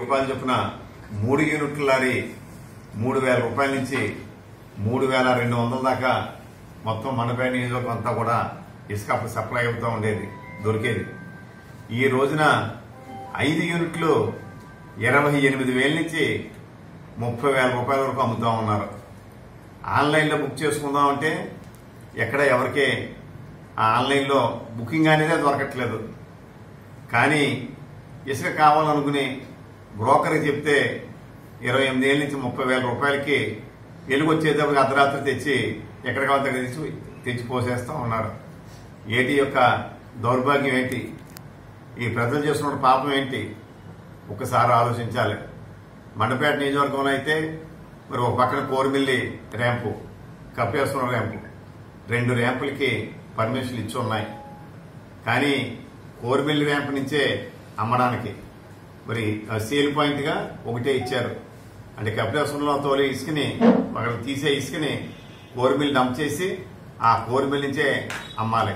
రూపాయలు చొప్పున మూడు యూనిట్ల లారీ మూడు వేల రూపాయల నుంచి మూడు వేల రెండు వందల దాకా మొత్తం మనపై నియోజకవర్గం అంతా కూడా ఇసుక అప్పుడు సప్లై అవుతూ ఉండేది దొరికేది. ఈ రోజున ఐదు యూనిట్లు ఇరవై ఎనిమిది వేల నుంచి ముప్పై వేల రూపాయల వరకు అమ్ముతా ఉన్నారు. ఆన్లైన్లో బుక్ చేసుకుందాం అంటే ఎక్కడ ఎవరికి ఆ ఆన్లైన్లో బుకింగ్ అనేదే దొరకట్లేదు. కానీ ఇసుక కావాలనుకుని బ్రోకర్కి చెప్తే ఇరవై ఎనిమిది ఏళ్ళ నుంచి ముప్పై వేల రూపాయలకి వెలుగు వచ్చేటప్పుడు అర్ధరాత్రి తెచ్చి ఎక్కడ కావాలి దగ్గర తెచ్చి తెచ్చి పోసేస్తూ ఉన్నారు. ఏటి యొక్క దౌర్భాగ్యం ఏంటి? ఈ ప్రజలు చేస్తున్న పాపం ఏంటి? ఒకసారి ఆలోచించాలి. మండపేట నియోజకవర్గంలో అయితే మరి ఒక పక్కన కోరిమిల్లి ర్యాంపు కప్పేశ్వరం ర్యాంపు. రెండు ర్యాంపులకి పర్మిషన్లు ఇచ్చి ఉన్నాయి. కానీ కోరిమిల్లి ర్యాంప్ నుంచే అమ్మడానికి మరి ఆ సేల్ పాయింట్గా ఒకటే ఇచ్చారు. అంటే కపిలాసంలో తోలే ఇసుకని అక్కడ తీసే ఇసుకని కోరిమిల్ డంప్ చేసి ఆ కోరిమిల్ నుంచే అమ్మాలి.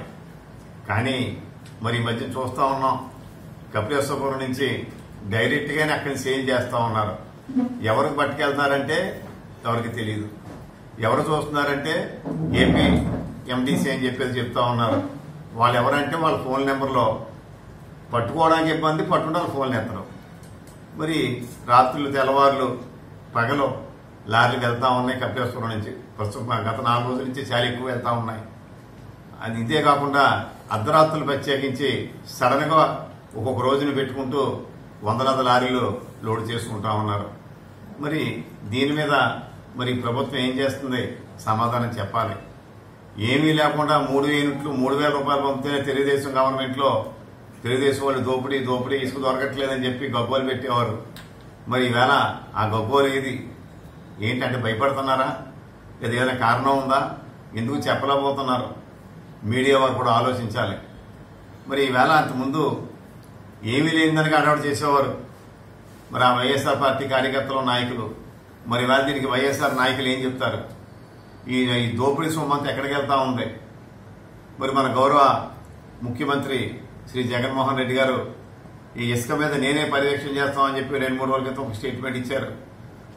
కానీ మరి ఈ మధ్య చూస్తూ ఉన్నాం. కపిలేశ్వరపురం నుంచి డైరెక్ట్గానే అక్కడిని అక్కడ సేల్ చేస్తూ ఉన్నారు. ఎవరికి పట్టుకెళ్తున్నారంటే ఎవరికి తెలియదు ఎవరు చూస్తున్నారంటే ఏపీ ఎండిసి అని చెప్పేసి చెప్తా ఉన్నారు. వాళ్ళు ఎవరంటే వాళ్ళ ఫోన్ నెంబర్లో పట్టుకోవడానికి ఇబ్బంది పట్టుకుంటారు ఫోన్ ఎత్తరు. మరి రాత్రులు తెల్లవారులు పగలు లారీలు వెళ్తూ ఉన్నాయి కపిలేశ్వరం నుంచి. ప్రస్తుతం గత నాలుగు రోజుల నుంచి చాలా ఎక్కువ వెళ్తూ ఉన్నాయి. అది ఇదే కాకుండా అర్ధరాత్రులు ప్రత్యేకించి సడన్గా ఒక్కొక్క రోజుని పెట్టుకుంటూ వందలాది లారీలు లోడ్ చేసుకుంటా ఉన్నారు. మరి దీని మీద మరి ప్రభుత్వం ఏం చేస్తుంది? సమాధానం చెప్పాలి. ఏమీ లేకుండా మూడు యూనిట్లు మూడు వేల రూపాయలు పంపితేనే తెలుగుదేశం గవర్నమెంట్లో తెలుగుదేశం వాళ్ళు దోపిడీ దోపిడీ ఇసుక దొరకట్లేదని చెప్పి గగ్గోలు పెట్టేవారు. మరి ఈవేళ ఆ గగ్గోలు ఏది? ఏంటంటే భయపడుతున్నారా? ఇది ఏదైనా కారణం ఉందా? ఎందుకు చెప్పలేకపోతున్నారు? మీడియా వారు కూడా ఆలోచించాలి. మరి ఈవేళ అంతకుముందు ఏమీ లేనిదని అడవాడు చేసేవారు. మరి ఆ వైఎస్ఆర్ పార్టీ కార్యకర్తలు నాయకులు. మరి ఇవాళ దీనికి వైఎస్ఆర్ నాయకులు ఏం చెప్తారు? ఈ ఈ దోపిడీ సొమ్మంతా ఎక్కడికి వెళ్తా ఉంది? మరి మన గౌరవ ముఖ్యమంత్రి శ్రీ జగన్మోహన్ రెడ్డి గారు ఈ ఇసుక మీద నేనే పర్యవేక్షణ చేస్తామని చెప్పి రెండు మూడు రోజుల క్రితం ఒక స్టేట్మెంట్ ఇచ్చారు.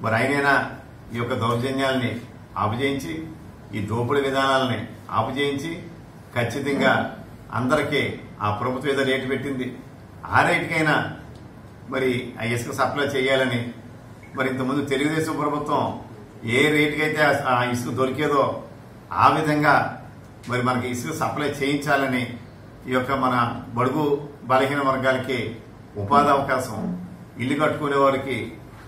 మరి ఆయనైనా ఈ యొక్క దౌర్జన్యాల్ని ఆపుచేయించి ఈ దోపిడీ విధానాలని ఆపుచేయించి ఖచ్చితంగా అందరికీ ఆ ప్రభుత్వం ఏదో రేటు పెట్టింది. ఆ రేటుకైనా మరి ఆ ఇసుక సప్లై చేయాలని మరి ఇంతకుముందు తెలుగుదేశం ప్రభుత్వం ఏ రేటుకైతే ఆ ఇసుక దొరికేదో ఆ విధంగా మరి మనకి ఇసుక సప్లై చేయించాలని ఈ యొక్క మన బడుగు బలహీన వర్గాలకి ఉపాధి అవకాశం ఇల్లు కట్టుకునే వారికి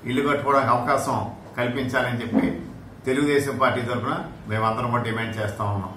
ఇల్లు కట్టుకోవడానికి అవకాశం కల్పించాలని చెప్పి తెలుగుదేశం పార్టీ తరఫున మేమందరం కూడా డిమాండ్ చేస్తా ఉన్నాం.